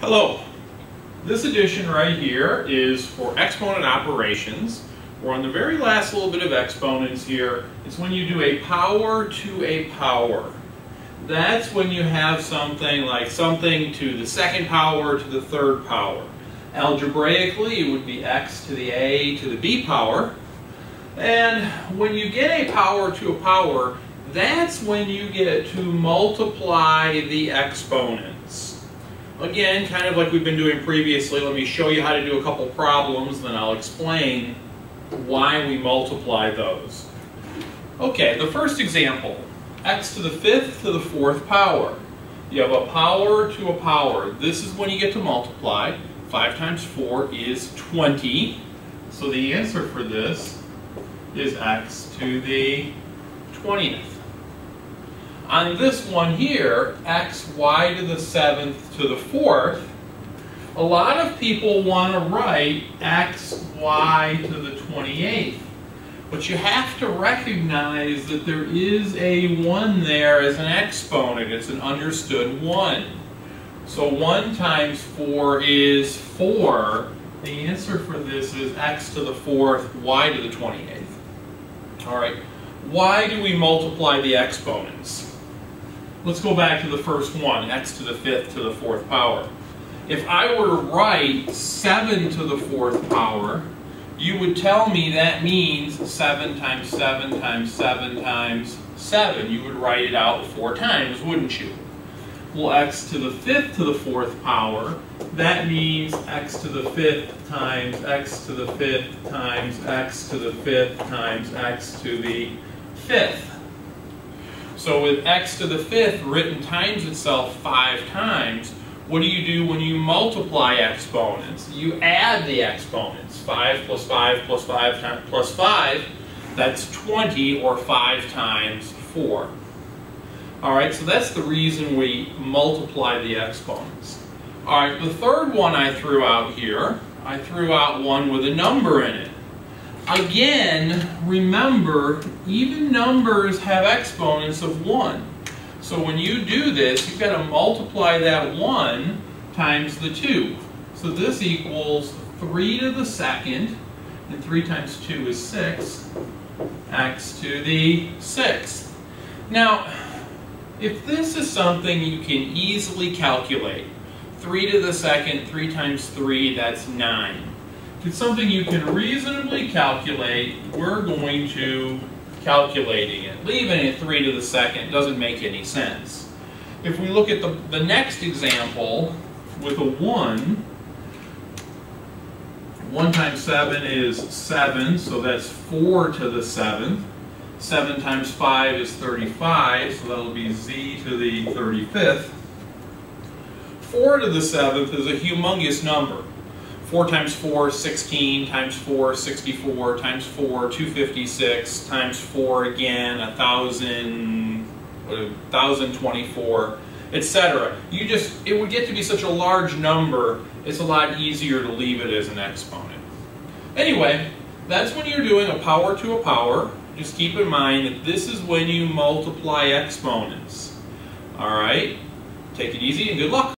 Hello. This edition right here is for exponent operations. We're on the very last little bit of exponents here. It's when you do a power to a power. That's when you have something like something to the second power to the third power. Algebraically, it would be x to the a to the b power. And when you get a power to a power, that's when you get to multiply the exponents. Again, kind of like we've been doing previously, let me show you how to do a couple problems, then I'll explain why we multiply those. Okay, the first example, x to the fifth to the fourth power. You have a power to a power. This is when you get to multiply. 5 times 4 is 20. So the answer for this is x to the 20th. On this one here, x, y to the 7th to the 4th, a lot of people want to write x, y to the 28th. But you have to recognize that there is a 1 there as an exponent. It's an understood 1. So 1 times 4 is 4. The answer for this is x to the 4th, y to the 28th. All right, why do we multiply the exponents? Let's go back to the first one, x to the fifth to the fourth power. If I were to write 7 to the fourth power, you would tell me that means 7 times 7 times 7 times 7. You would write it out four times, wouldn't you? Well, x to the fifth to the fourth power, that means x to the fifth times x to the fifth times x to the fifth times x to the fifth. So with x to the fifth written times itself five times, what do you do when you multiply exponents? You add the exponents. 5 plus 5 plus 5 times, plus 5, that's 20 or 5 times 4. Alright, so that's the reason we multiply the exponents. Alright, the third one I threw out here, I threw out one with a number in it. Again, remember, even numbers have exponents of 1. So when you do this, you've got to multiply that 1 times the 2. So this equals 3 to the second, and 3 times 2 is 6, x to the 6th. Now, if this is something you can easily calculate, 3 to the second, 3 times 3, that's 9 it's something you can reasonably calculate, we're going to calculating it. Leaving it 3 to the second doesn't make any sense. If we look at the, the next example with a 1, 1 times 7 is 7, so that's 4 to the 7th. 7 times 5 is 35, so that'll be z to the 35th. 4 to the 7th is a humongous number. 4 times 4, 16, times 4, 64, times 4, 256, times 4 again, 1,000, 1,024, etc. You just, it would get to be such a large number, it's a lot easier to leave it as an exponent. Anyway, that's when you're doing a power to a power. Just keep in mind that this is when you multiply exponents. All right? Take it easy and good luck.